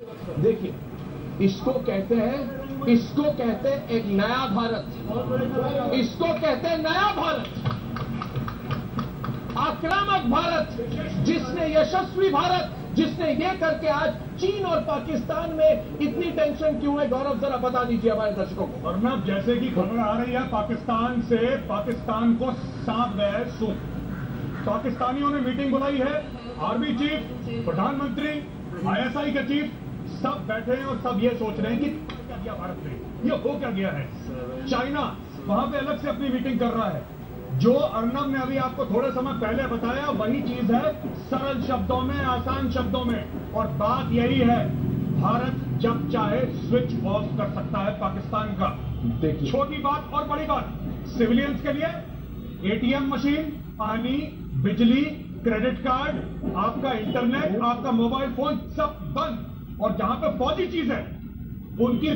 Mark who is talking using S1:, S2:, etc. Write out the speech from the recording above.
S1: देखिए, इसको कहते हैं, इसको कहते हैं एक नया भारत। इसको कहते हैं नया भारत। आक्रामक भारत, जिसने यशस्वी भारत, जिसने ये करके आज चीन और पाकिस्तान में इतनी टेंशन क्यों है? गौरव, जरा बता दीजिए हमारे दर्शकों को।
S2: अर्नब जैसे कि खबर आ रही है, पाकिस्तान से पाकिस्तान को सांप गया है पाकिस्तानियों ने मीटिंग बुलाई है आर्मी चीफ प्रधानमंत्री, आईएसआई के चीफ सब बैठे हैं और सब ये सोच रहे हैं कि क्या किया भारत में ये हो क्या गया है? चाइना वहाँ पे अलग से अपनी मीटिंग कर रहा है। जो अर्नब ने अभी आपको थोड़े समय पहले बताया वही चीज़ है सरल शब्दों में आसान शब्दों में। और बात यही है भारत जब चाहे स्विच ऑफ़ कर सकता है पाकिस्तान का। छोटी बात और बड़ी बात सिविलियंस के लिए एटीएम मशीन पानी बिजली क्रेडिट कार्ड आपका इंटरनेट आपका मोबाइल फ़ोन सब बंद। और ही चीज़ है। उनकी